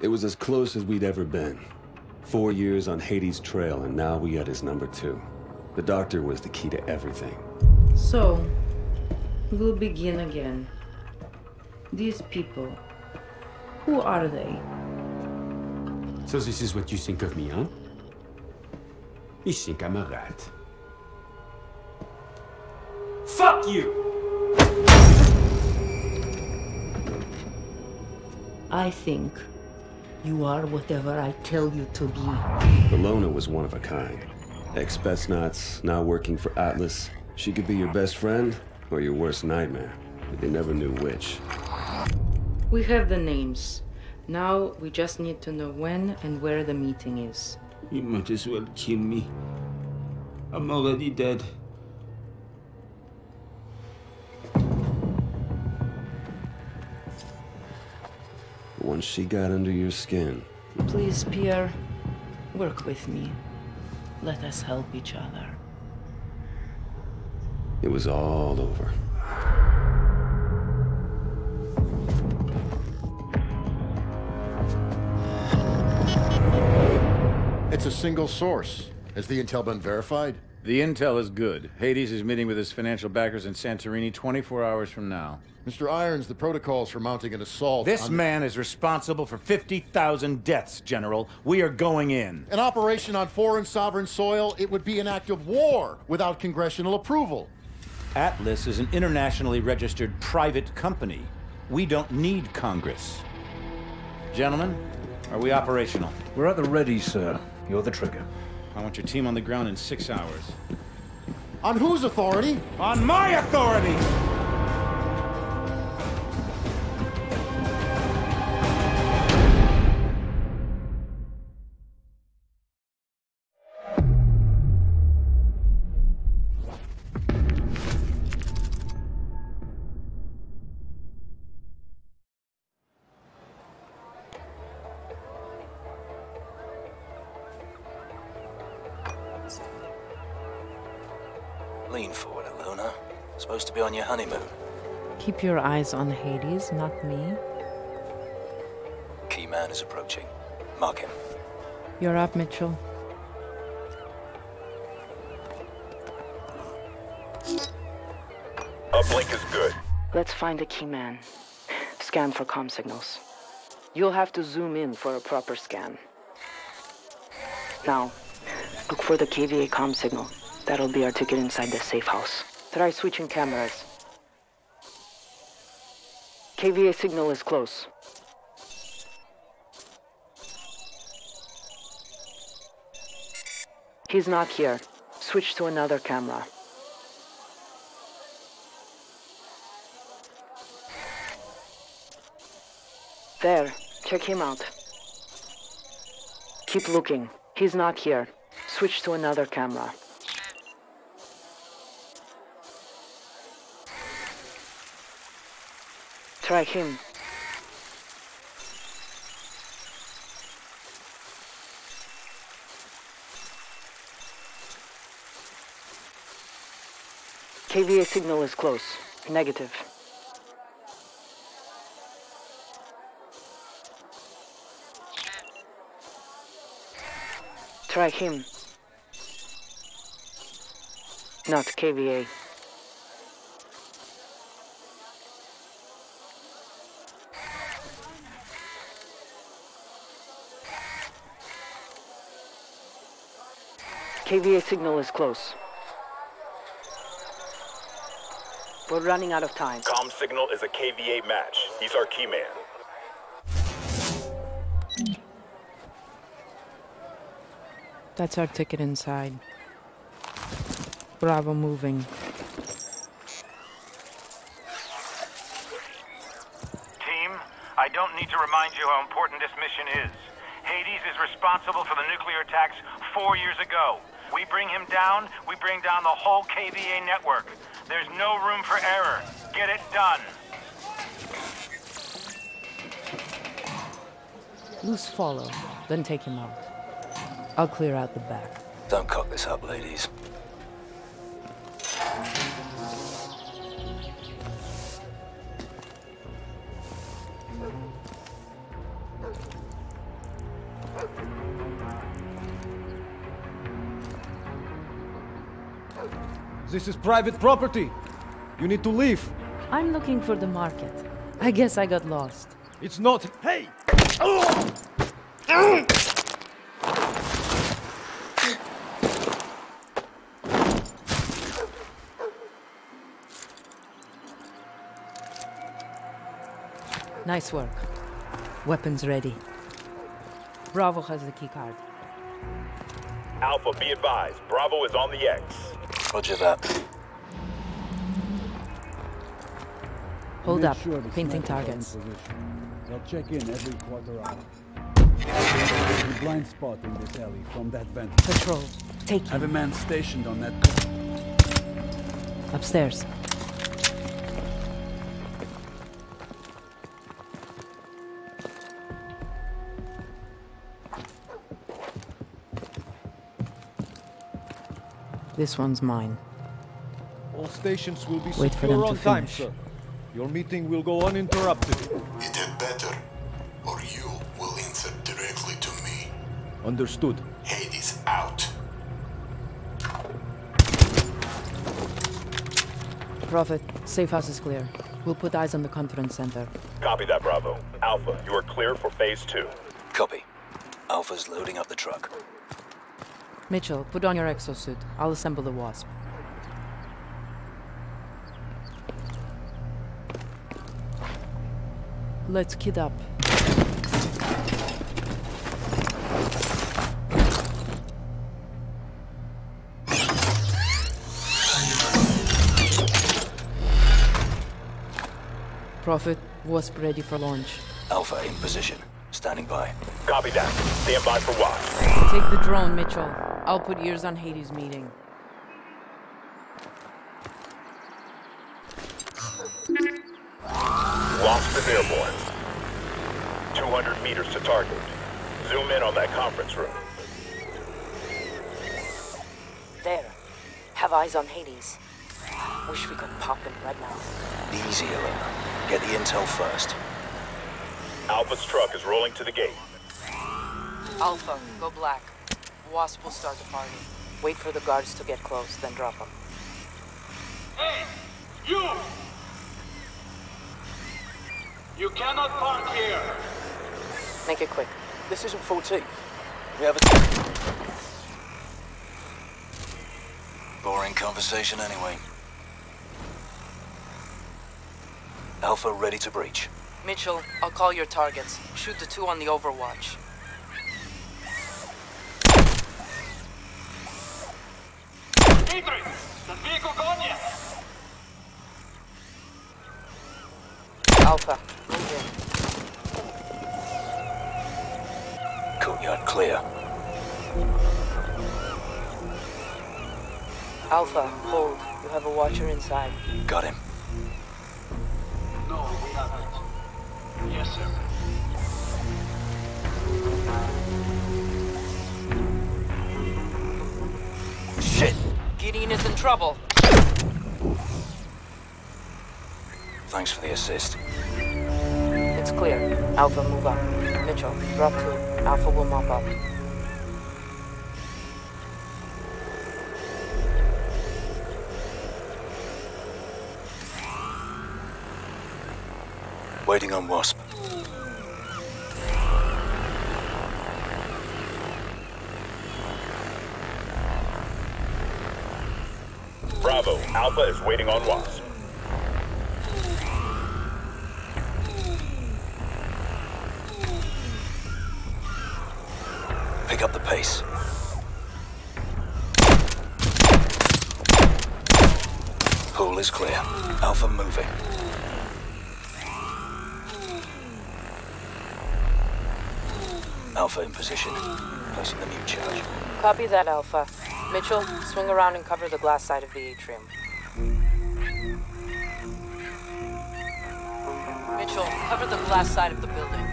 It was as close as we'd ever been. Four years on Hades' trail, and now we at his number two. The doctor was the key to everything. So, we'll begin again. These people, who are they? So this is what you think of me, huh? You think I'm a rat. Fuck you! I think you are whatever I tell you to be. Ilona was one of a kind. Ex-Spetsnaz, now working for Atlas. She could be your best friend or your worst nightmare. But you never knew which. We have the names. Now we just need to know when and where the meeting is. You might as well kill me. I'm already dead. Once she got under your skin, Please, Pierre, work with me. Let us help each other. it was all over. It's a single source. Has the intel been verified? The intel is good. Hades is meeting with his financial backers in Santorini 24 hours from now. Mr. Irons, the protocols for mounting an assault. This on- man is responsible for 50,000 deaths, General. We are going in. An operation on foreign sovereign soil, it would be an act of war without congressional approval. Atlas is an internationally registered private company. We don't need Congress. Gentlemen, are we operational? We're at the ready, sir. You're the trigger. I want your team on the ground in six hours. On whose authority? On my authority! On your honeymoon. Keep your eyes on Hades, not me. Key man is approaching. Mark him. You're up, Mitchell. Uplink is good. Let's find a key man. Scan for com signals. You'll have to zoom in for a proper scan. Now, look for the KVA com signal. That'll be our ticket inside the safe house. Try switching cameras. KVA signal is close. He's not here. Switch to another camera. There. Check him out. Keep looking. He's not here. Switch to another camera. Try him. KVA signal is close. Negative. Try him. Not KVA. KVA signal is close. We're running out of time. Com signal is a KVA match. He's our key man. That's our ticket inside. Bravo moving. Team, I don't need to remind you how important this mission is. Hades is responsible for the nuclear attacks four years ago. We bring him down, we bring down the whole KVA network. There's no room for error. Get it done. Loose follow, then take him out. I'll clear out the back. Don't cock this up, ladies. This is private property. You need to leave. I'm looking for the market. I guess I got lost. It's not. Hey! Nice work. Weapons ready. Bravo has the keycard. Alpha, be advised. Bravo is on the X. Roger that. Hold Make up. sure the Painting snipers targets. They'll check in every quarter hour. There's a blind spot in this alley from that vent. Patrol. Take Have a man stationed on that. Upstairs. This one's mine. All stations will be Wait for them secure to on time, finish. sir. Your meeting will go uninterrupted. It had better, or you will answer directly to me. Understood. Hades out. Prophet, safe house is clear. We'll put eyes on the conference center. Copy that, Bravo. Alpha, you are clear for phase two. Copy. Alpha's loading up the truck. Mitchell, put on your exosuit. I'll assemble the wasp. Let's kid up. Prophet, wasp ready for launch. Alpha in position. Standing by. Copy that. Stand by for watch. Take the drone, Mitchell. I'll put ears on Hades' meeting. Wasp is airborne. 200 meters to target. Zoom in on that conference room. There. Have eyes on Hades. Wish we could pop him right now. Easy, Ilona. Get the intel first. Alpha's truck is rolling to the gate. Alpha, go black. Wasp will start the party. Wait for the guards to get close, then drop them. Hey, you! You cannot park here! Make it quick. This isn't 14. We have a... Boring conversation anyway. Alpha ready to breach. Mitchell, I'll call your targets. Shoot the two on the overwatch. Dietrich! The vehicle gone yet? Alpha, move in. Courtyard clear. Alpha, hold. You have a watcher inside. Got him. No, we haven't. Yes, sir. Gideon is in trouble. Thanks for the assist. It's clear. Alpha, move up. Mitchell, drop two. Alpha will mop up. Waiting on Wasp. Bravo, Alpha is waiting on Wasp. Pick up the pace. Pool is clear. Alpha moving. Alpha in position. Placing the mute charge. Copy that, Alpha. Mitchell, swing around and cover the glass side of the atrium. Mitchell, cover the glass side of the building.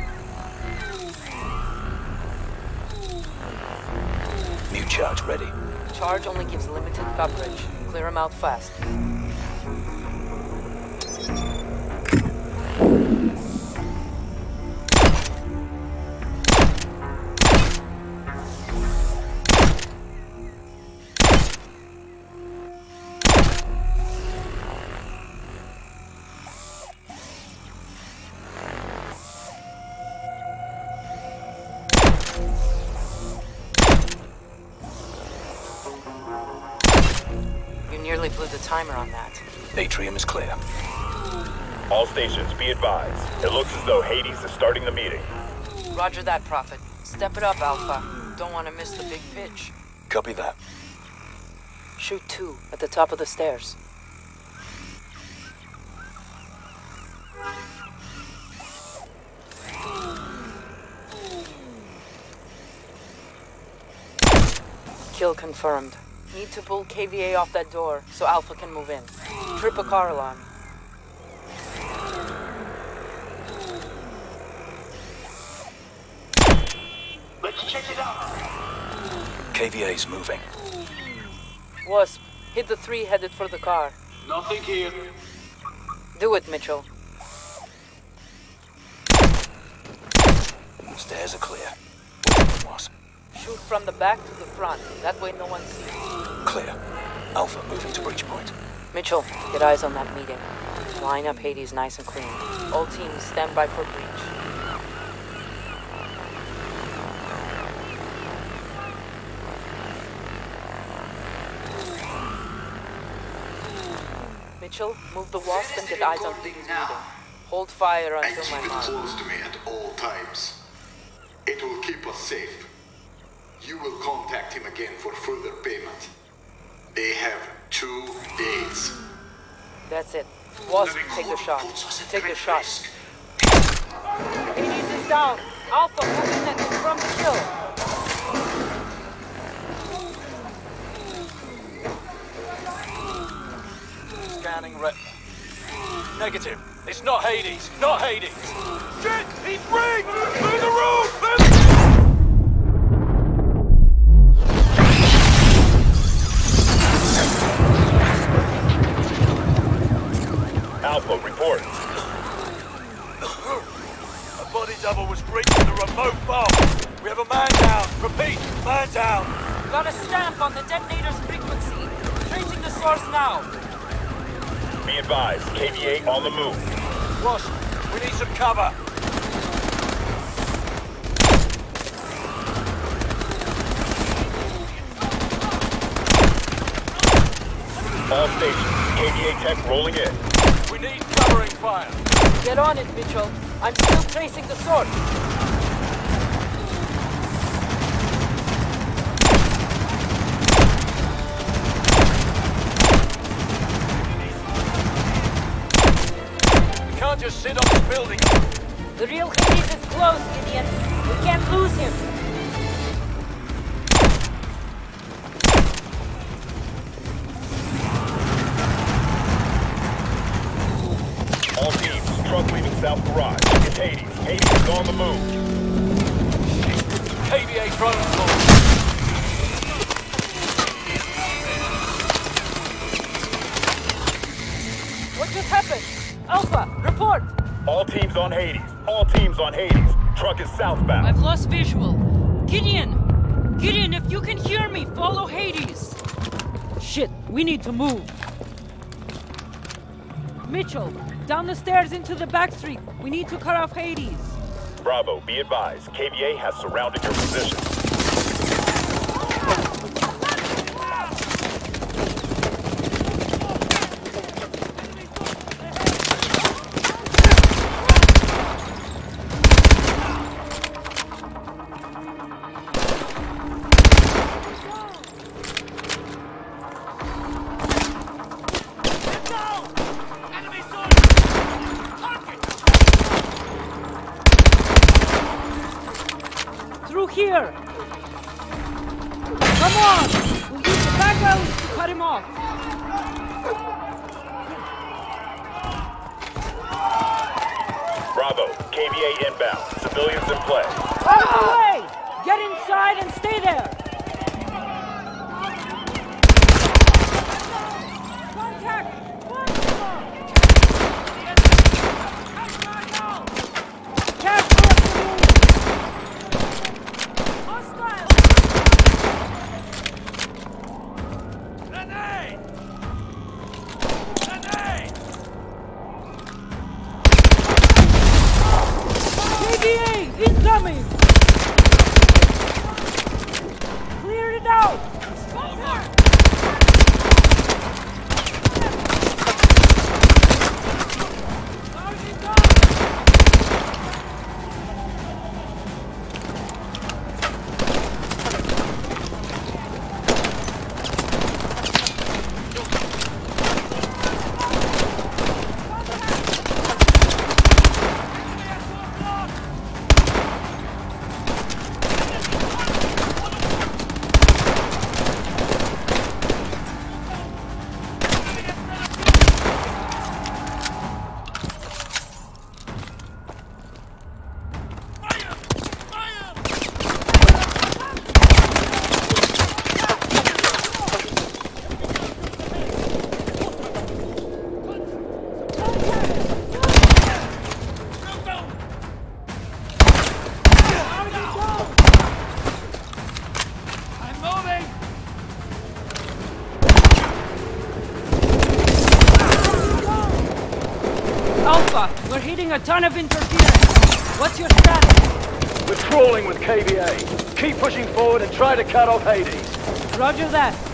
New charge ready. Charge only gives limited coverage. Clear them out fast. Really blew the timer on that. Atrium is clear. All stations, be advised. It looks as though Hades is starting the meeting. Roger that, Prophet. Step it up, Alpha. Don't want to miss the big pitch. Copy that. Shoot two at the top of the stairs. Kill confirmed. Need to pull KVA off that door so Alpha can move in. Trip a car alarm. Let's check it out. KVA's moving. Wasp, hit the three headed for the car. Nothing here. Do it, Mitchell. Stairs are clear. Wasp. Shoot from the back to the front. That way no one sees. you. Clear. Alpha moving to breach point. Mitchell, get eyes on that meeting. Line up Hades nice and clean. All teams stand by for breach. Mitchell, move the wasp and get eyes on Hades meeting. Hold fire And until keep my it close to me at all times. It will keep us safe. You will contact him again for further payment. They have two days. That's it. Wasp, take the shot. Take the shot. Hades is down. Alpha, move in and confirm the kill. Scanning retina. Negative. It's not Hades. Not Hades. Shit! He's rigged! Through the roof! Breaching the remote bomb. We have a man down. Repeat, man down. Got a stamp on the detonator's frequency. Tracing the source now. Be advised, KVA on the move. Wasp, we need some cover. All stations, KVA tech rolling in. We need covering fire. Get on it, Mitchell. I'm still tracing the source. Can't just sit on this building. The real Hades is close, Gideon. We can't lose him. All teams, truck leaving South Garage. It's Hades. Hades is on the move. KVA drone launch. All teams on Hades. All teams on Hades. Truck is southbound. I've lost visual. Gideon! Gideon, if you can hear me, follow Hades! Shit, we need to move. Mitchell, down the stairs into the back street. We need to cut off Hades. Bravo, be advised. KVA has surrounded your position. Getting a ton of interference. What's your strategy? We're crawling with KVA. Keep pushing forward and try to cut off Hades. Roger that.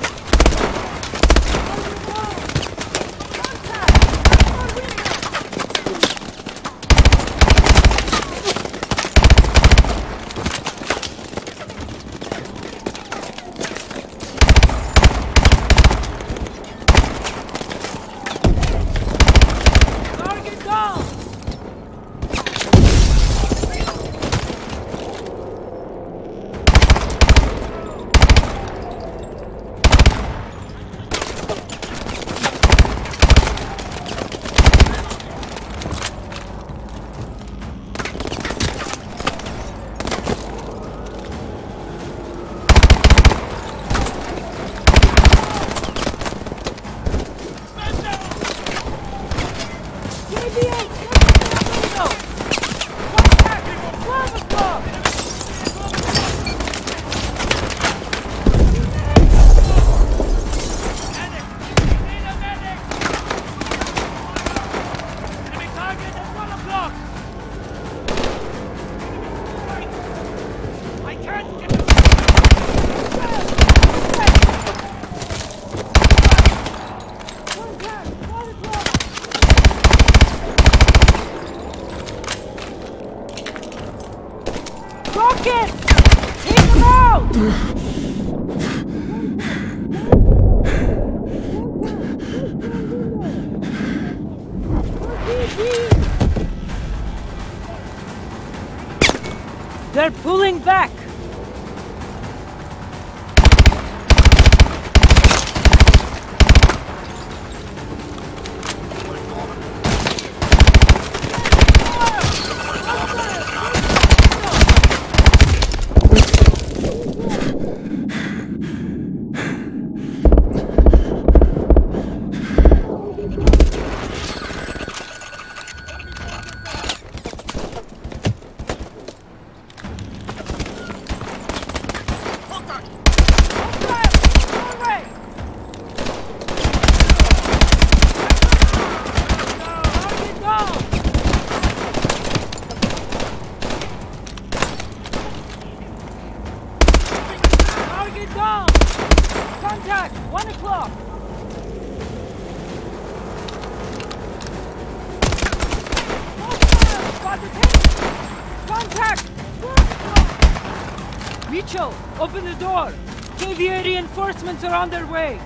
On their way!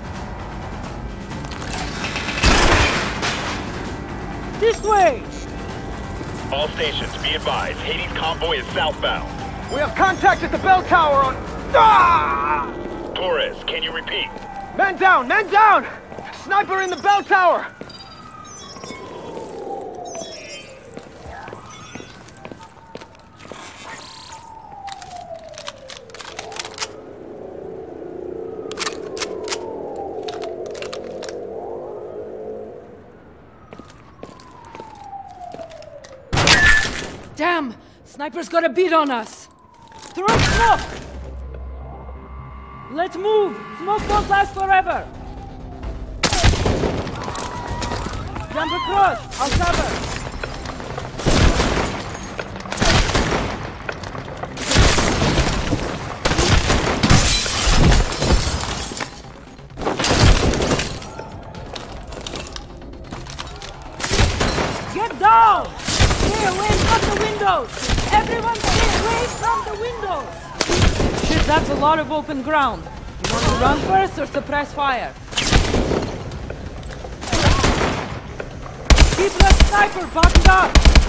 This way! All stations, be advised. Hades convoy is southbound. We have contact at the bell tower on... Ah! Torres, can you repeat? Men down! Men down! Sniper in the bell tower! Sniper's got a beat on us! Throw smoke! Let's move! Smoke won't last forever! Jump across! I'll cover! Lot of open ground. You want to run first or suppress fire? Keep that sniper buttoned up!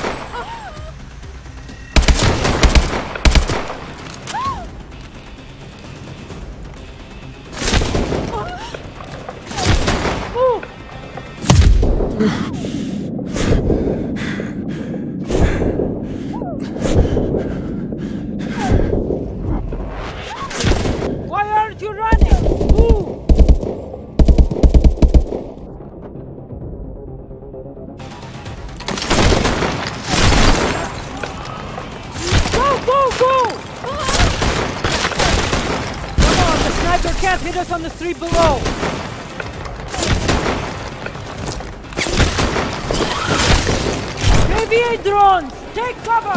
Us on the street below. KVA drones! Take cover!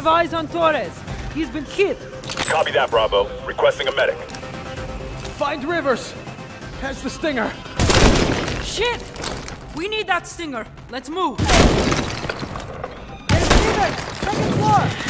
Have eyes on Torres. He's been hit. Copy that, Bravo. Requesting a medic. Find Rivers. Has the stinger. Shit! We need that stinger. Let's move. There's stinger! Second floor!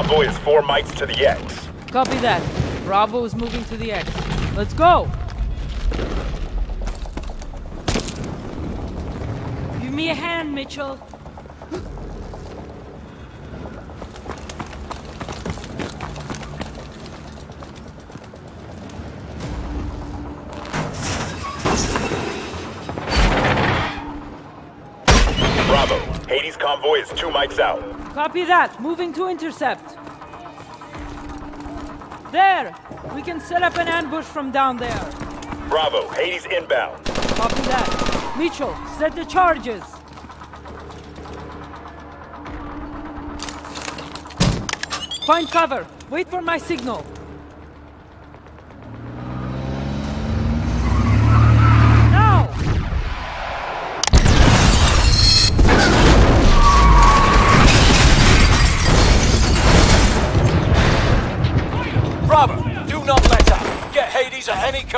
Convoy is four mites to the X. Copy that. Bravo is moving to the X. Let's go! Give me a hand, Mitchell. Bravo. Hades convoy is two mikes out. Copy that. Moving to intercept. There! We can set up an ambush from down there. Bravo. Hades inbound. Copy that. Mitchell, set the charges. Find cover. Wait for my signal.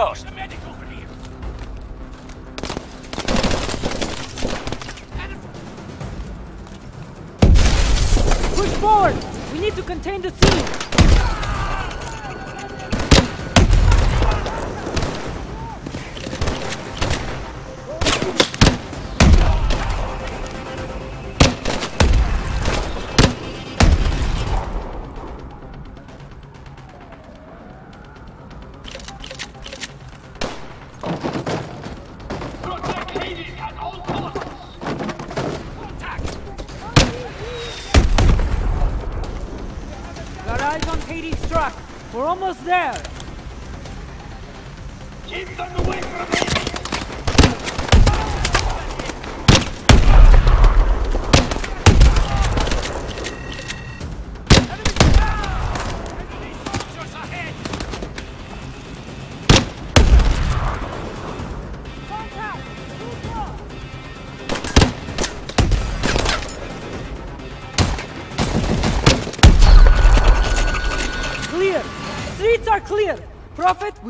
Cost. Push forward! We need to contain the scene! Keep them away from me!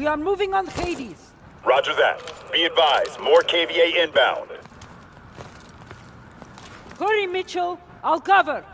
We are moving on Hades. Roger that. Be advised, more KVA inbound. Hurry, Mitchell! I'll cover!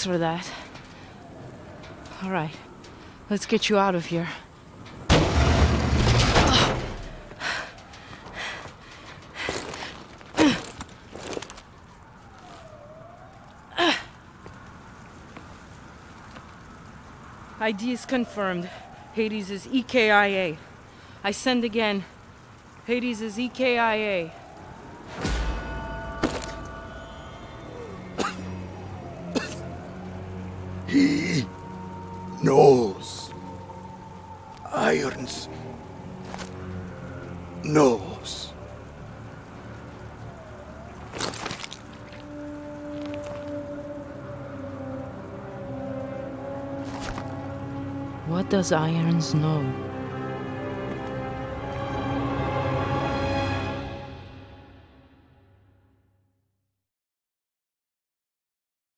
Thanks for that. All right, let's get you out of here. ID is confirmed. Hades is EKIA. I send again. Hades is EKIA. Does Irons know?